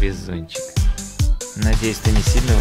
Везунчик. Надеюсь, ты не сильно...